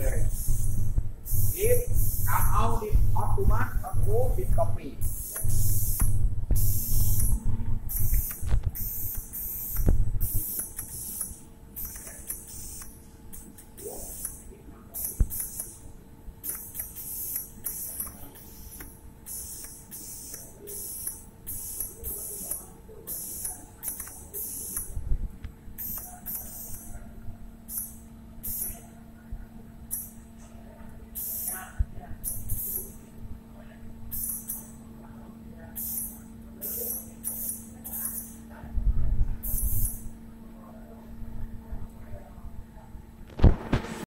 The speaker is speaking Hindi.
learn. Give account of Umat of all the copies.